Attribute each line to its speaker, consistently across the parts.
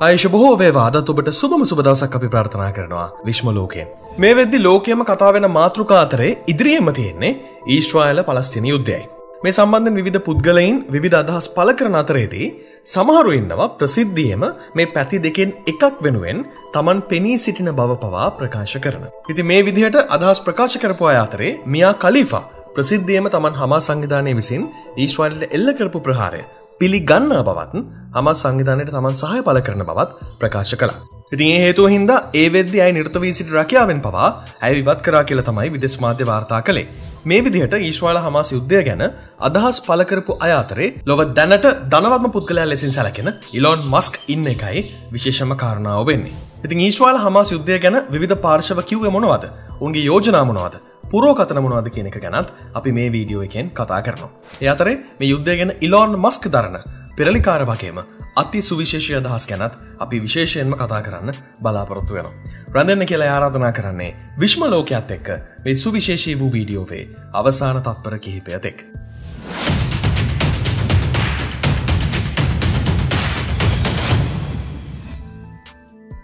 Speaker 1: ආයශ බොහෝ වේවාදත් ඔබට සුබම සුබදසක් අපි ප්‍රාර්ථනා කරනවා විශ්ම ලෝකයෙන්. මේ වෙද්දි ලෝකයම කතාවෙන මාතෘකාතරේ ඉදිරියම තියෙන්නේ ඊශ්වායල පලස්තින යුද්ධයයි. මේ සම්බන්ධ විධ පුද්ගලයින් විධ අදහස් පල කරන අතරේදී සමහරු ඉන්නවා ප්‍රසිද්ධියම මේ පැති දෙකෙන් එකක් වෙනුවෙන් තමන් පෙනී සිටින බව පවා ප්‍රකාශ කරන. ඉති මේ විදිහට අදහස් ප්‍රකාශ කරපු අය අතරේ මියා කලිෆා ප්‍රසිද්ධියම තමන් හමා සංවිධානය විසින් ඊශ්වාලට එල්ල කරපු ප්‍රහාරය පිළිගන්න බවත් හම සංවිධානයට තමන් සහය පල කරන බවත් ප්‍රකාශ කලා. ඉතින් ඒ හේතුව හින්දා ඒ වෙද්දි අයි නිර්ත වී සිට රැකියාවෙන් පවා ඇය විවත් කරා කියල තමයි විදෙස් මාධ්‍ය වාර්තා කළේ. මේ විදිහට ඊශ්වාල හමාස් යුද්ධය ගැන අදහස් පලකරපු අයාතරේ ලොව දැනට දනවත්ම පුද්ගලයා ලෙසින් සැලකෙන ඉලොන් මස්ක් ඉන්න එකයි විශේෂම කාරණාව වෙන්නේ. ඉතින් ඊශ්වාල හමාස් යුද්ධය ගැන විධ පාර්ශව කිව්ව මොනවද උන්ගේ යෝජනාමනවාද පුරෝකතන මොනවාද කියන එක ගැනත් අපි මේ වීඩියෝ එකෙන් කතා කරනවා. ඒ අතරේ මේ යුද්ධය ගැන ඉලොන් මස්ක් දරන පෙරලිකාර වගේම අති සුවිශේෂය අදහස් ගැනත් අපි විශේෂයෙන්ම කතා කරන්න බලාපොරොත්තු වෙන. රඳන්න කියලා ආරාධනා කරන්නේ විශ්ම ලෝකයක් එක්ක මේ සුවිශේෂී වූ වීඩියෝවේ අවසාන තත්පර කිහිපයතෙක්.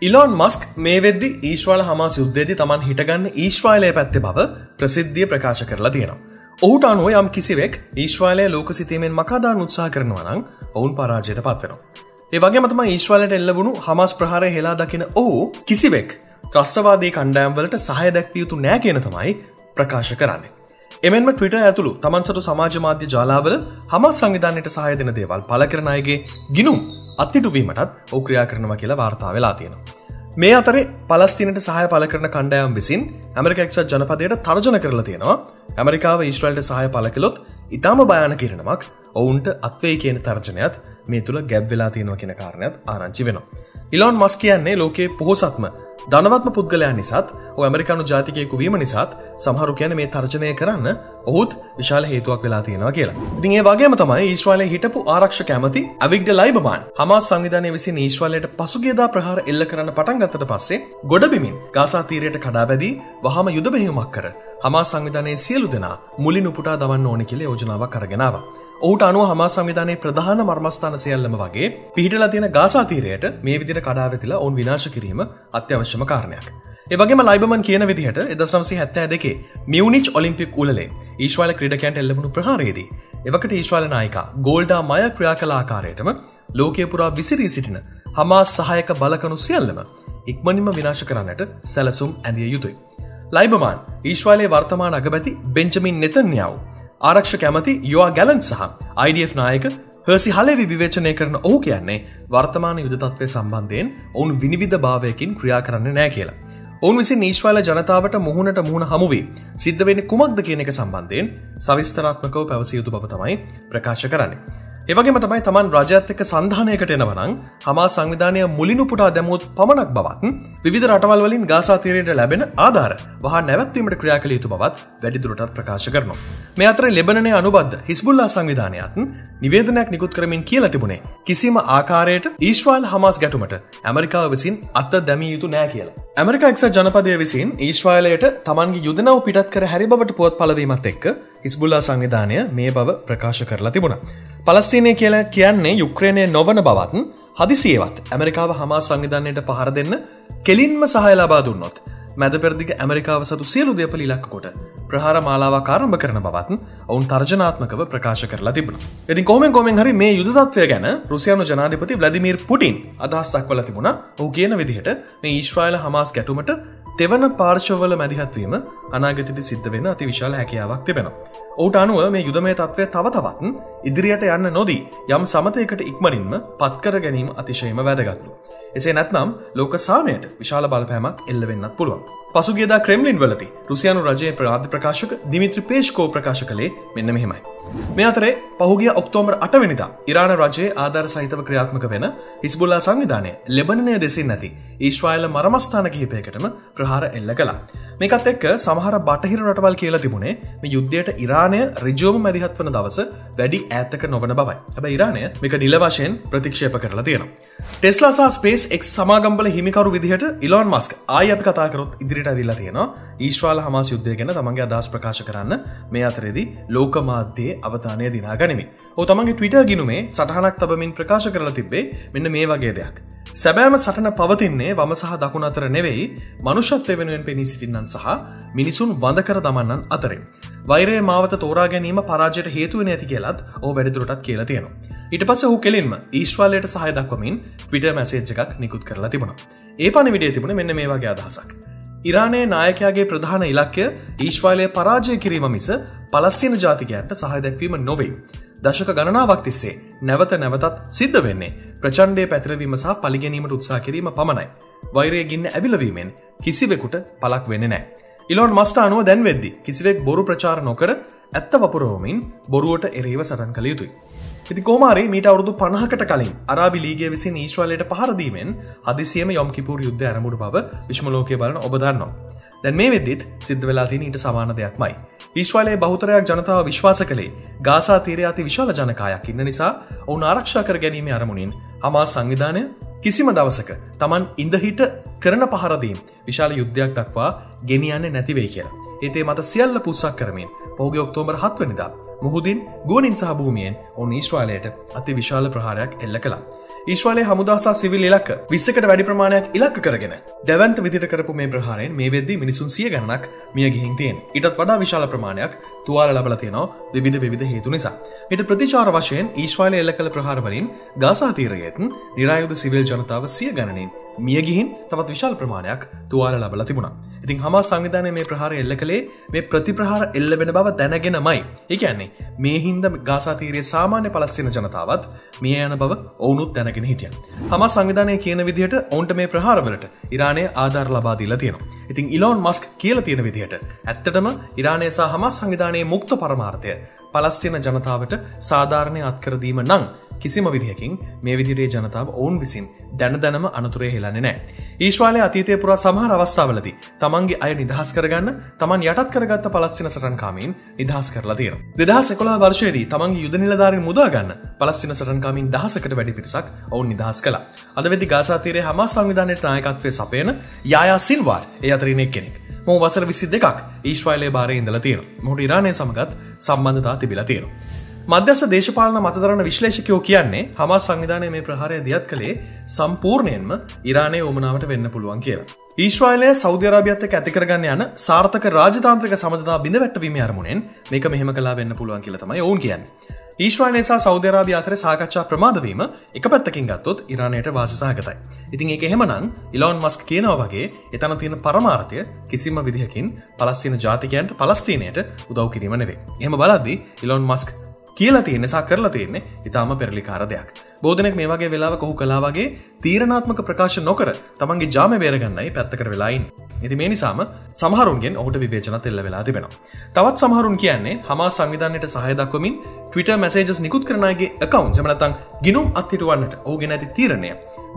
Speaker 1: ඉලොන් මස්ක් මේ වෙද්දි ඊශ්වාල හමා යුද්ධේදි තමන් හිටගන්න ඊශ්වාලය පැත්තේ බව ප්‍රසිද්ධිය ප්‍රකාශ කරලා තියෙනවා. ඔහුට අනුව යම් කිසිවෙක් ඊශ්වාලය ලෝක සිතීමෙන් මකාදාන උත්සා කරනවනං ඔවුන් පරාජයට පත්වෙනවා. ඒවගේ මතම ඊශ්වාලට එල්ලවුණු හමස් ප්‍රහාරය හෙලා දකින ඔහු කිසිවෙක් ත්‍රස්වාදී කණ්ඩෑම්වලට සහය දැක්වියුතු නෑ කියන තමයි ප්‍රකාශ කරන්නේ. එමෙන්ම ටවිට ඇතුළු තමන්සතු සමාජ මාධ්‍ය ජාලාවල හමස් සංවිධානයට සහය දෙන දේවල් පල කරනයගේ ගිනුම් අත්තිටුවීමටත් ඕක්‍රියා කරනවා කියලා වාර්තා වෙලා තියෙනවා. මේ අතර පලස්තිනට සහය පල කරන කණ්ඩයම් විසින් ඇමරිකක්ෂ ජනපදයට තර්ජන කරලා තියෙනවා ඇමරිකාව ඊශ්‍රල්ට සහය පලකලොත් ඉතාම භයාන කිරණමක් ඔවුන්ට අත්වේ කියන තර්ජනයත් මේ තුළ ගැබ් වෙලා තියෙනවා කියෙන කාරණයක් ආරංචි වෙනවා. ඉලොන් මස් කියන්නේ ලෝකයේ පොහොසත්ම ධනවත්ම පුද්ගලයන් නිසාත් ඇමරිකානු ජාතිකයකු වීම නිසාත් සහරු කියන මේ තර්ජනය කරන්න ඔහුත් විශාල හේතුවක් වෙලා තියෙනවා කියලා. දිගේ වගේම තමයි ඊශ්වාලය හිටපු ආරක්ෂ කැමති අවික්ඩ ලයිබමාන් හමා සංවිධානය විසින් ඊශ්වාලයට පසුගේදා ප්‍රහාර එල්ල කරන්න පටන් ගත්තට පස්සේ ගොඩබිමින් ගාසා තීරයට කඩාබැදී වහම යුද බැහිමක් කර හමා සංවිධානයේ සියලු දෙනා මුලින් උපුටා දවන්න ඕනි කියල යෝජනාවක් කරගෙනාව. ඔහුට අනුව හමා සංවිධානයේ ප්‍රධාන මර්මස්ථාන සියල්ලම වගේ පිහිටලා තියෙන ගාසාතීරයට මේ විදිට කඩාවෙතිලා ඔවන් විනාශ කිරීම අත්‍යවශ්‍යම කාරණයක්. ඒවගේම ලයිබමන් කියන විදිහට එදසම්සි හැත්තෑ දෙකේ මියනිච් ඔලිම්පික් උලේ ඊශ්වාල ක්‍රඩකැන්ට එල්ලබුණු ප්‍රහාරයේදී. එවකට ඊශ්වාල නායික ගෝල්ඩා මය ක්‍රියා කලාකාරයටම ලෝකය පුරා විසිරී සිටින හමා සහයක බලකනු සියල්ලම ඉක්මනින්ම විනාශ කරන්නට සැලසුම් ඇඳිය යුතුයි. ලයිබමාන් ඊශ්වාලයේ වර්තමාන අගබැති බෙන්චමින් නෙතන්යාව ආරක්ෂ කැමති යවා ගැලන් සහ IDF නායක හසි හලවි විවේචනය කරන ඔහු කියන්නේ වර්තමාන යුදතත්වය සම්බන්ධයෙන් ඔවුන් විනිවිධ භාවයකින් ක්‍රියා කරන්න නෑ කියලා. ඔවුන් විසි නීශ්වාල ජනතාවට මුහුණට මුහුණ හමුවේ සිද්ධවෙන කුමක්ද කියන එක සම්බන්ධයෙන් සවිස්තරාත්මකව පැවසියුතු බව තමයි ප්‍රකාශ කරන්නේ. ඒවගේම තමයි තමන් රජත්තක සන්ධානයකට එනවනං හමා සංවිධානය මුලිනු පුටා දැමුත් පමණක් බවත් විධ රටවල් වලින් ගාසාතීරයට ලැබෙන ආධාර වහ නැවත්වීමට ක්‍රියා කළ යුතු බවත් වැඩිදුරටත් ප්‍රකාශ කරනවා. මේ අතර ලෙබනය අනුබද්ධ හිස්බුල්ලා සංවිධානයත් නිවේදනයක් නිකුත් කරමින් කියලා තිබුණේ කිසිම ආකාරයට ඊශ්වාල් හමස් ගැටුමට ඇමරිකාව විසින් අත්ත දැමිය යුතු නෑ කියලා. ඇමරිකා එක්ස ජනපදය විසින් ඊශ්වාලයට තමන්ගේ යුදනව පිටත් කර හැරි බවට පුවත් පලවීමත් එක්ක ඉස්බුල්ලා සංවිධානය මේ බව ප්‍රකාශ කරලා තිබුණ. පලස්තිනය කියලා කියන්නේ යුක්්‍රේණය නොවන බවත් හදිසියවත් ඇමරිකාව හමා සංවිධානයට පහර දෙන්න කෙලින්ම සහය ලබා දුන්නොත් මැද පෙරදිග ඇමරිකාව සතු සියලු දෙපල ඉලක්කොට ප්‍රහාර මාලාව කාරම්භ කරන බවත් ඔවුන් තර්ජනාත්මකව ප්‍රකාශ කරලා තිබුණ. ඉති කොමෙන් කොමෙන් හරි මේ යුදත්වය ගැන රුසියානු ජනාධිපති влදිමීර් පුටින් අදහස්සක් වල තිබුණ ඔහු කියන විදිහට මේ ඊශ්වායිල හමාස් ගැටුමට තෙවන පාර්ශවල මැදිහත්වීම අනාගතති සිද්ධ වෙන අති විශාල හැකියාවක් තිබෙනවා. ඕට අනුව මේ යුදමය තත්වය තව තවත් ඉදිරියට යන්න නොදී යම් සමතයකට ඉක්මනින්ම පත්කර ගැනීම අතිශයම වැදගත්ලු. එසේ නැත්නම් ලෝක සාමයට විශාල බලපෑමක් එල්ලවෙන්නත් පුළුවන්. පසුගේදා ක්‍රෙම්ලින් වලති රුසියානු රජය ප්‍රාධ ප්‍රකාශක දිමිත්‍රි පේෂ්කෝ ප්‍රකාශ කළේ මෙන්න මෙහෙමයි. මේ අතරේ පහුගිය ඔක්තෝමර් අටවනිදා ඉරාන රජයේ ආධර සහිතව ක්‍රියාත්මක වෙන හිස්බුල්ලා සංවිධානය ලෙබනය දෙසින් නැති ඊශ්වායිල මරමස්ථාන කිහිපයකටම ප්‍රහාර එල්ල කලා. මේකත් එක්ක සමහර බටහිර රටවල් කියලා තිබුණේ මේ යුද්ධයට ඉරානය රිජෝම මැදිහත් වන දවස වැඩි ඇත්තක නොවන බවයි ඇබ ඉරානය මේක නිල වශයෙන් ප්‍රතික්ෂේප කරලා තියෙනවා. ටෙස්ලාසා ස්පේස් එක් සමාගම්බල හිමිකරු විදිහට ඉලොන් මස්ක් ආය අපි කතාකරොත් ඉදිරිට ඇදිල්ලා තියෙනවා ඊශ්වාල හමස් යුද්ධය ගැන තමන්ගේ අදස් ප්‍රකාශ කරන්න මේ අතරෙදි ලෝක මාධ්‍යයේ අවධානය දිනා ගනිමින් ඕ තමන්ගේ ටවිට ගිනුමේ සටහනක් තබමින් ප්‍රකාශ කරලා තිබේ මෙන්න මේ වගේ දෙයක් සැබෑම සටන පවතින්නේ වම සහ දකුණ අතර නෙවෙයි මනුෂත්වය වෙනුවෙන් පෙනී සිටින්නන් සහ මිනිසුන් වඳකර දමන්නන් අතරේ. වෛරය මාවත තෝරා ගැනීම පරාජයට හේතුව නැති කියලත් ඕ වැඩිදුරටත් කියලා තියෙනවා. ඉට පස හු කෙලින්ම ඊශ්වාලයට සහය දක්වමින් ටවිට මැසේජ් එකක් නිකුත් කරලා තිබුණ. ඒ පනි විඩිය තිබුණ මෙන්න මේ වගේ අදහසක්. ඉරානයේ නායකයාගේ ප්‍රධාන ඉලක්කය ඊශ්වාලය පරාජය කිරීම මිස පලස්තින ජාතිකයන්ට සහය දැක්වීම නොවෙයි. දශක ගණනාවක් තිස්සේ නැවත නැවතත් සිද්ධ වෙන්නේ ප්‍රචන්්ඩේ පැතරවීම සහ පලිගැනීමට උත්සා කිරීම පමණයි. වෛරය ගින්න ඇවිලවීමෙන් කිසිවෙකුට පලක් වෙන්න නෑ. ඉලොන් මස්ට අනුව දැන් වෙද්දි කිසිවෙක් බොරු ප්‍රචාර නොකර ඇත්ත වපුරෝමින් බොරුවට එරේව සටන් කළ යුතුයි. ඉති කෝමාරි මීට අවුදු පණහකට කලින් අරාබි ලීගේ විසින් ඊශ්වලයට පහරදීමෙන් හදිසියම යොම්කිපූර යුද්ධ ඇරමුට බව විශ්මලෝකය බලන ඔබදන්නවා. දැන් මේ වෙද්දිත් සිද්ධ වෙලා තින ඊට සමාන දෙයක්මයි. ඊශ්වාලයේ බහුතරයක් ජනතාව විශ්වාස කළේ ගාසා තීරය අති විශාල ජනකායක් ඉන්න නිසා ඔවුන් ආරක්ෂා කර ගැනීම අරමුණින් හමා සංවිධානය කිසිම දවසක තමන් ඉඳහිට කරන පහරදීම් විශාල යුද්ධයක් දක්වා ගෙනියන්න නැතිවේ කියලා. ඒතේ මත සියල්ල පුස්සක් කරමින් පෝග ඔක්තෝබර් හත්වනිදා මුහුදින් ගුවනින් සහ භූමියෙන් ඔවුන් ඊශ්වාලයට අති විශාල ප්‍රහාරයක් එල්ල කලා. ඊශ්වාලය හමුදසා සිවිල් ඉලක්ක විස්සකට වැඩි ප්‍රමාණයක් ඉලක්ක කරගෙන දැවන්ත විදිට කරපු මේ ප්‍රහාරයෙන් මේ වෙද්දී මිනිසුන් සිය ගණනක් මිය ගිහින් තියෙන් ඉටත් වඩා විශාල ප්‍රමාණයක් තුවාල ලබල තියෙනවා විවිධ විවිධ හේතු නිසා. එට ප්‍රතිචාර වශයෙන් ඊශ්වාලය එල්ල කළ ප්‍රහාරවලින් ගාසාතීරයේතුන් නිරායුද සිවිල් ජනතාව සිය ගණනින් මියගිහින් තවත් විශාල් ප්‍රමාණයක් තුවාල ලබල තිබුණා. ඉතින් හම සංවිධානය මේ ප්‍රහාර එල්ල කළේ මේ ප්‍රතිප්‍රහාර එල්ලබෙන බව දැනගෙන මයි එකන්නේ මේ හින්ද ගාසාතීරයේ සාමාන්‍ය පලස්සින ජනතාවත් මේ යන බව ඔවුනුත් දැනගෙන හිටිය. හම සංවිධානය කියන විදිහට ඔවන්ට මේ ප්‍රහාරවලට ඉරානය ආධාර ලබාදීලා තියෙනවා. ඉතින් ඉලෝන් මස්ක් කියල තියෙන විදිහට ඇත්තටම ඉරානය සහ හම සංවිධානයේ මුක්ත පරමාර්ථය පලස්තින ජනතාවට සාධාරණය අත්කරදීම නං කිසිම විදිහකින් මේ විදිරේ ජනතාව ඔවුන් විසින් දැන දැනම අනතුරේ හෙලන්නේ නෑ. ඊශ්වාලය අතීතය පුරා සමහර අවස්ථාවලද තමන්ගේ අය නිදහස් කරගන්න තමන් යටත් කරගත්ත පලස්සින සටන්කාමින් නිදහස් කරලා තියෙන. දෙදහස් එකොලා වර්ෂයේදී තමන්ගේ යුද නිලධාරින් මුදාගන්න පලස්සින සටන්කාමින් දහසකට වැඩි පිරිසක් ඔවුන් නිදහස් කලා. අද වෙදි ගාසාතීරය හම සංවිධානයට නායකත්වය සපයන යායා සිල්වාර් ඒ අතරිනෙක් කෙනෙක්. මෝ වසර විසි දෙකක් ඊශ්වයිලේ බාරය ඉඳල තියෙන මොට ඉරානය සමගත් සම්බන්ධතා තිබිල තියෙන. මධ්‍යස දේශපාලන මතදරන විශ්ලේෂකයෝ කියන්නේ හමා සංවිධානය මේ ප්‍රහාරය දියත් කළේ සම්පූර්ණයෙන්ම ඉරානය ඕමනාවට වෙන්න පුළුවන් කියලා. ඊශ්වාලය සෞධරාභ්‍යත්ක ඇතිකරගන්න යන සාර්ථක රාජතාන්ත්‍රක සමඳතා බිඳ වැටවීම අරමුණෙන් මේක මෙහෙම කලා වෙන්න පුළුවන් කියලතමයි ඔවුන් කියන්න. ඊශ්වානයසා සෞධරාභ්‍ය අතර සාකච්ඡා ප්‍රමාදවීම එක පැත්තකින් ගත්තොත් ඉරානයට වාසසාගතයි. ඉතින් ඒක එහෙමනං ඉලොන් මස්ක් කියනව වගේ එතන තියෙන පරමාර්ථය කිසිම විදිහකින් පලස්තින ජාතිකයන්ට පලස්තිනයට උදව් කිරීම නෙවේ. එම බලද්දි ඉලොන් මස්ක් කියලා තියෙන සා කරලා තියෙන්නේ ඉතාම පෙරලිකාර දෙයක්. බෝධනෙක් මේ වගේ වෙලාව කොහු කලා වගේ තීරණාත්මක ප්‍රකාශ නොකර තමන්ගේ ජාම බේරගන්නයි පැත්තකර වෙලායින්. ඇති මේ නිසාම සමහරුන්ගෙන් ඔහුට විවේචන එල්ල වෙලා තිබෙනවා. තවත් සමහරුන් කියන්නේ හමා සංවිධානයට සහයදක්වමින් ටවිට මැසේජස් නිකුත් කරනගේ එකවුන් සමනතන් ගිනුම් අත්හිටුවන්නට ඕගෙන ඇති තීරණය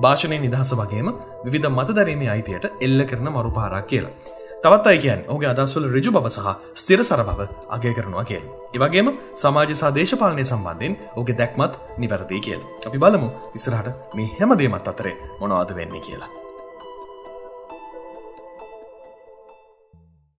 Speaker 1: භාෂණය නිදහස වගේම විධ මතදරීමේ අයිතියට එල්ල කරන මරු පාරක් කියලා. තවත් අයි කියන් ඕගේ අදස්වල රජු බව සහ ස්තිර සර බව අගය කරනවා කියල්. ඒවගේම සමාජ සාදේශපාලනය සම්බන්ධයෙන් ඕගේ දැක්මත් නිවැරදිී කියල්. අපි බලමු ඉස්සරහට මේ හැමදේමත් අතරේ මොනවාද වෙන්නේ කියලා.